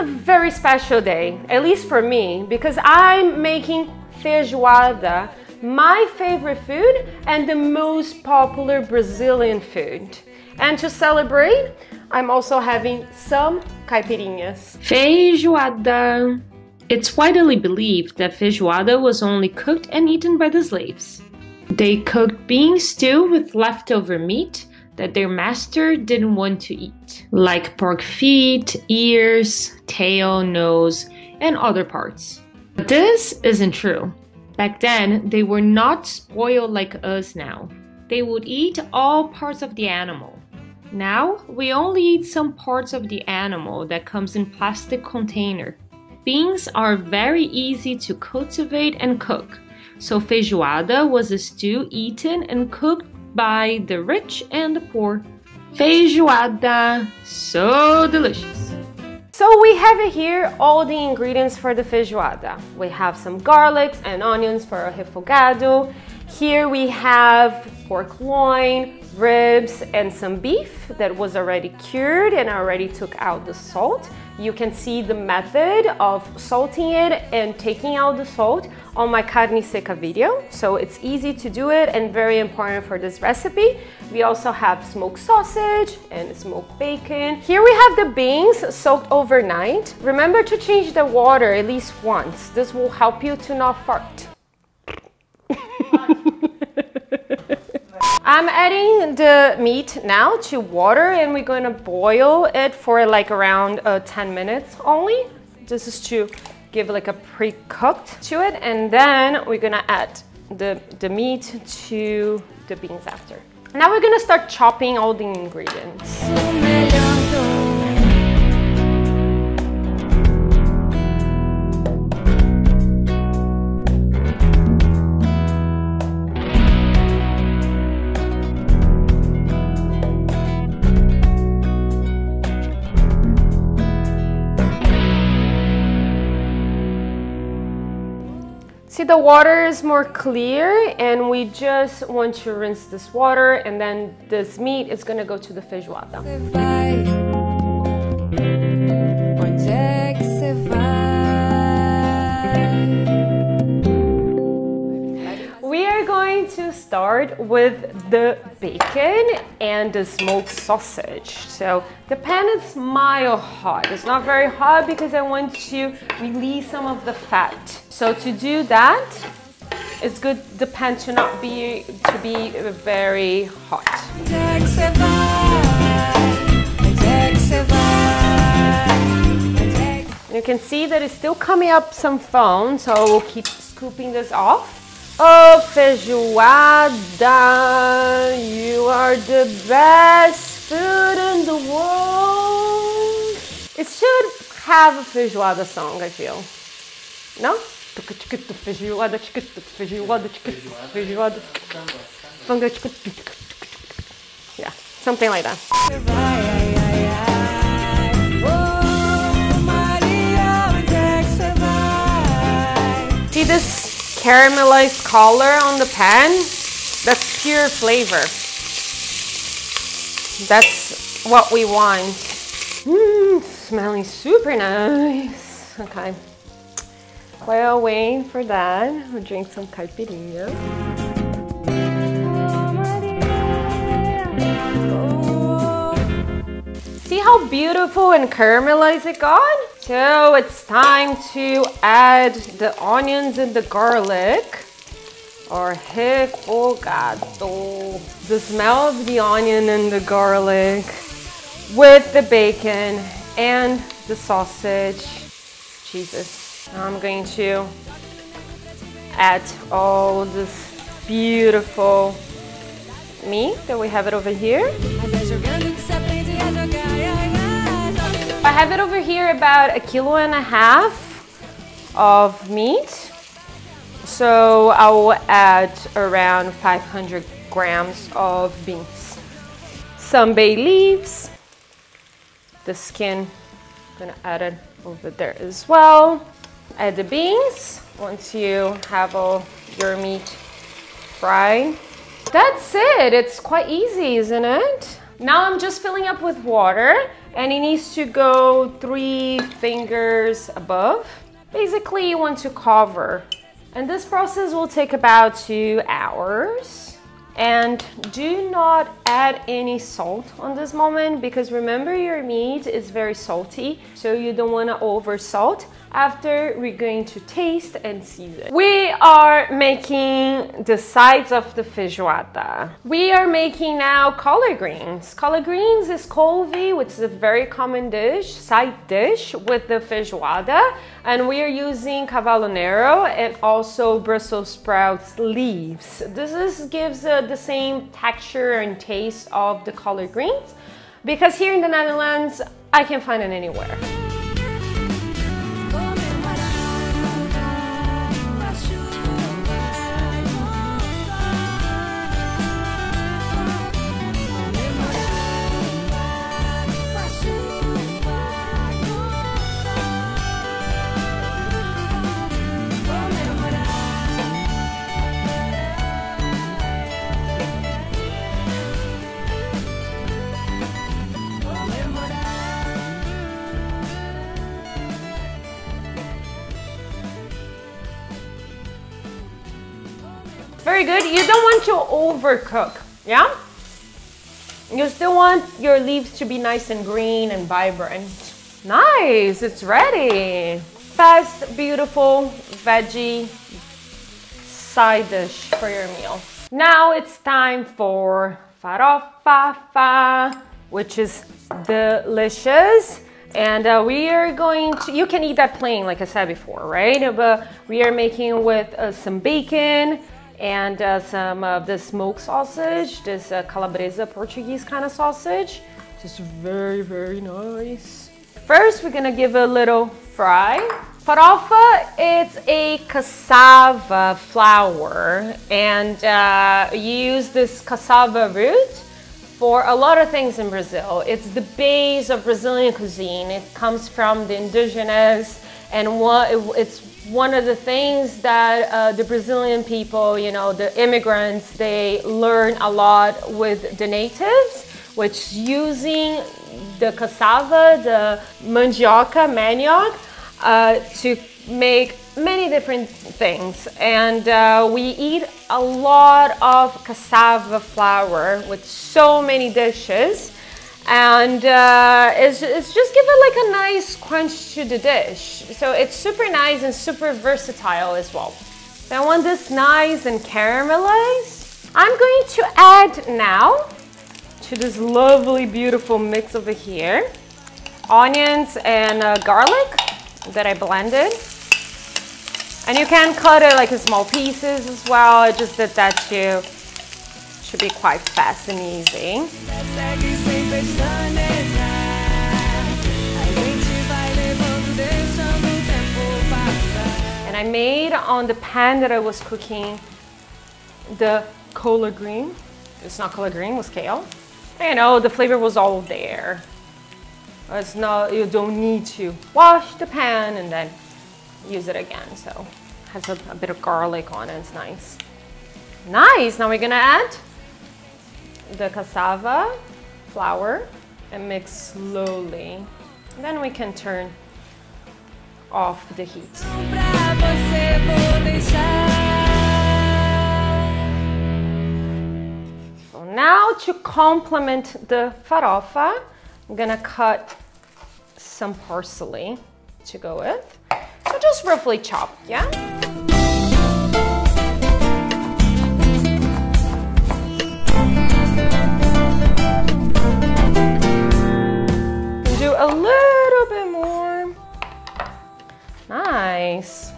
a very special day, at least for me, because I'm making feijoada, my favorite food and the most popular Brazilian food. And to celebrate, I'm also having some caipirinhas. Feijoada. It's widely believed that feijoada was only cooked and eaten by the slaves. They cooked bean stew with leftover meat that their master didn't want to eat, like pork feet, ears, tail, nose, and other parts. But this isn't true. Back then, they were not spoiled like us now. They would eat all parts of the animal. Now, we only eat some parts of the animal that comes in plastic container. Beans are very easy to cultivate and cook, so feijoada was a stew eaten and cooked by the rich and the poor. Feijoada, so delicious. So we have here all the ingredients for the feijoada. We have some garlics and onions for a refogado. Here we have pork loin, ribs, and some beef that was already cured and I already took out the salt. You can see the method of salting it and taking out the salt on my carne seca video. So it's easy to do it and very important for this recipe. We also have smoked sausage and smoked bacon. Here we have the beans soaked overnight. Remember to change the water at least once. This will help you to not fart. I'm adding the meat now to water and we're going to boil it for like around uh, 10 minutes only. This is to give like a pre-cooked to it and then we're going to add the, the meat to the beans after. Now we're going to start chopping all the ingredients. See the water is more clear and we just want to rinse this water and then this meat is gonna go to the feijoada. We are going to start with the bacon and the smoked sausage. So the pan is mild hot. It's not very hot because I want to release some of the fat. So to do that, it's good the pan to not be to be very hot. You can see that it's still coming up some foam, so we'll keep scooping this off. Oh, feijoada, you are the best food in the world. It should have a feijoada song, I feel. No? Yeah, something like that. See this caramelized color on the pan? That's pure flavor. That's what we want. Mmm, smelling super nice. Okay. While waiting for that, we'll drink some caipirinha. See how beautiful and caramelized it got? So it's time to add the onions and the garlic or refogado. Oh the smell of the onion and the garlic with the bacon and the sausage. Jesus. I'm going to add all this beautiful meat that we have it over here. I have it over here about a kilo and a half of meat. So I will add around 500 grams of beans. Some bay leaves. The skin, I'm gonna add it over there as well. Add the beans once you have all your meat fried. That's it, it's quite easy, isn't it? Now I'm just filling up with water and it needs to go three fingers above. Basically, you want to cover. And this process will take about two hours. And do not add any salt on this moment because remember your meat is very salty, so you don't want to over salt after we're going to taste and season. We are making the sides of the feijoada. We are making now collard greens. Collard greens is couve, which is a very common dish, side dish with the feijoada. And we are using cavalo nero and also Brussels sprouts leaves. This is, gives uh, the same texture and taste of the collard greens because here in the Netherlands, I can find it anywhere. Very good. You don't want to overcook, yeah? You still want your leaves to be nice and green and vibrant. Nice, it's ready. Fast, beautiful veggie side dish for your meal. Now it's time for farofa, which is delicious. And uh, we are going to, you can eat that plain, like I said before, right? But we are making with uh, some bacon, and uh, some of the smoked sausage, this uh, calabresa Portuguese kind of sausage. Just very, very nice. First, we're gonna give a little fry. Farofa, it's a cassava flour and uh, you use this cassava root for a lot of things in Brazil. It's the base of Brazilian cuisine. It comes from the indigenous and what it's one of the things that uh, the Brazilian people, you know, the immigrants, they learn a lot with the natives, which using the cassava, the mandioca, manioc, uh, to make many different things. And uh, we eat a lot of cassava flour with so many dishes and uh, it's, it's just give it like a nice crunch to the dish. So it's super nice and super versatile as well. So I want this nice and caramelized. I'm going to add now to this lovely, beautiful mix over here, onions and uh, garlic that I blended. And you can cut it like in small pieces as well. I just did that too. Should be quite fast and easy. And I made on the pan that I was cooking the collard green. It's not collard green, it was kale. You know, the flavor was all there. It's not, you don't need to wash the pan and then use it again. So has a, a bit of garlic on it, it's nice. Nice, now we're gonna add the cassava flour and mix slowly. then we can turn off the heat. So now to complement the farofa, I'm gonna cut some parsley to go with. So just roughly chop, yeah? Nice.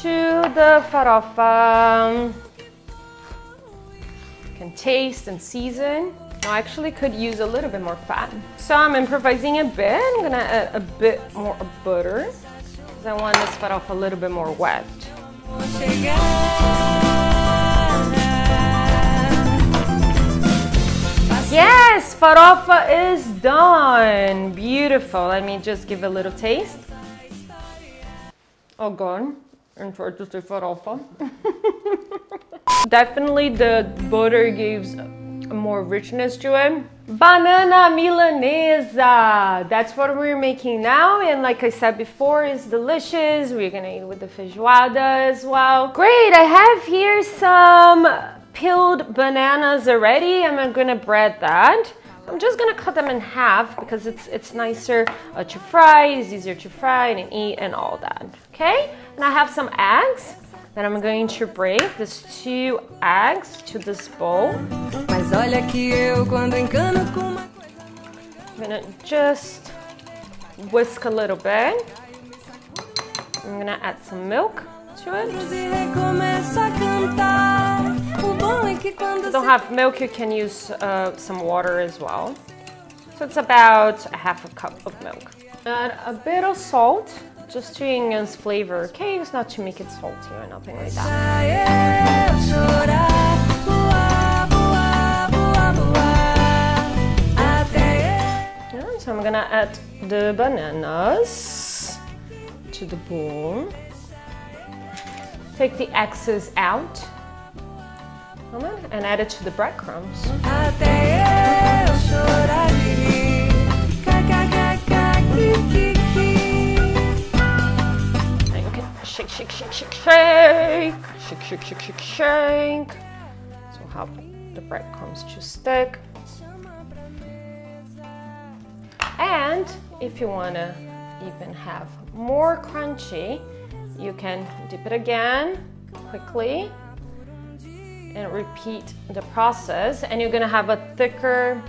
To the farofa. Can taste and season. I actually could use a little bit more fat. So I'm improvising a bit. I'm gonna add a bit more butter. Because I want this farofa a little bit more wet. Yes, farofa is done. Beautiful. Let me just give a little taste. Oh God, and try to say farofa. Definitely the butter gives more richness to it. Banana milanesa. That's what we're making now. And like I said before, it's delicious. We're gonna eat with the feijoada as well. Great, I have here some peeled bananas already. I'm gonna bread that. I'm just gonna cut them in half because it's it's nicer uh, to fry, it's easier to fry and eat and all that, okay? And I have some eggs that I'm going to break these two eggs to this bowl. Mas olha que eu quando encano com uma I'm gonna just whisk a little bit. I'm gonna add some milk to it. If you don't have milk, you can use uh, some water as well. So it's about a half a cup of milk. Add a bit of salt, just to enhance flavor, okay? It's not to make it salty or nothing like that. so I'm gonna add the bananas to the bowl. Take the excess out and add it to the breadcrumbs. Shake, shake, shake, shake, shake, shake, shake, shake, shake, shake. So how the breadcrumbs to stick. And if you wanna even have more crunchy, you can dip it again quickly and repeat the process and you're gonna have a thicker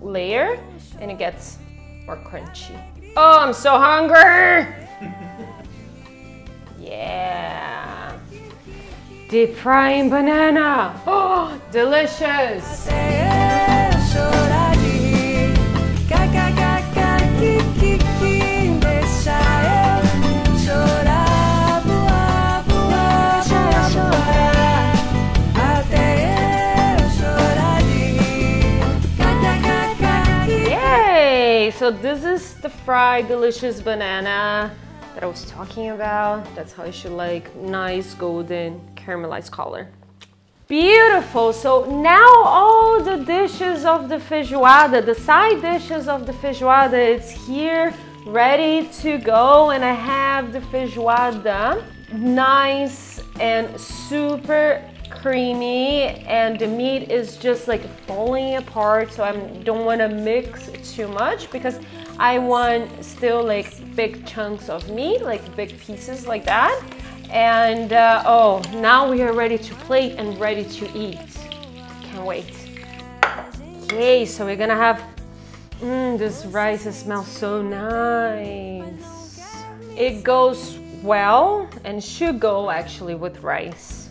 layer and it gets more crunchy. Oh, I'm so hungry! yeah. Deep frying banana. Oh, delicious. So this is the fried delicious banana that I was talking about. That's how it should like nice golden caramelized color. Beautiful, so now all the dishes of the feijoada, the side dishes of the feijoada, it's here ready to go and I have the feijoada nice and super creamy and the meat is just like falling apart so I don't want to mix too much because I want still like big chunks of meat like big pieces like that. And uh, oh now we are ready to plate and ready to eat. Can't wait. Okay so we're gonna have mm, this rice smells so nice. It goes well and should go actually with rice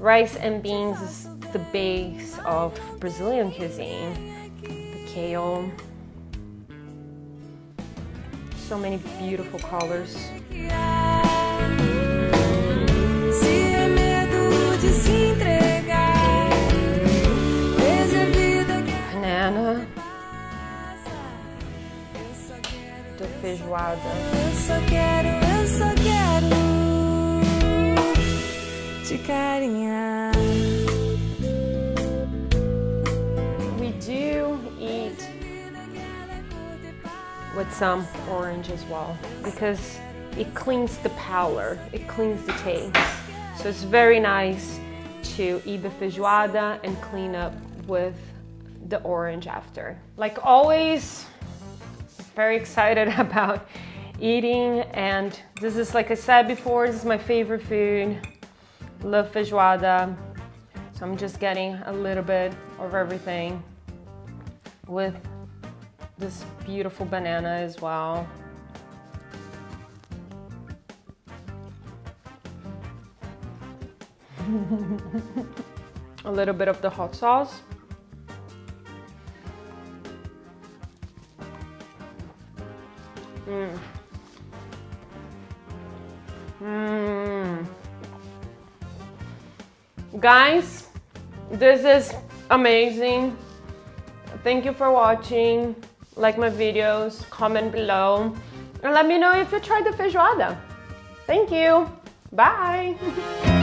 Rice and beans is the base of Brazilian cuisine. The kale. So many beautiful colors. Banana. The feijoada. Carinha. We do eat with some orange as well because it cleans the palate, it cleans the taste. So it's very nice to eat the feijoada and clean up with the orange after. Like always, very excited about eating and this is like I said before, this is my favorite food love feijoada. So I'm just getting a little bit of everything with this beautiful banana as well. a little bit of the hot sauce. Mmm. Mmm. Guys, this is amazing. Thank you for watching. Like my videos, comment below, and let me know if you tried the feijoada. Thank you. Bye.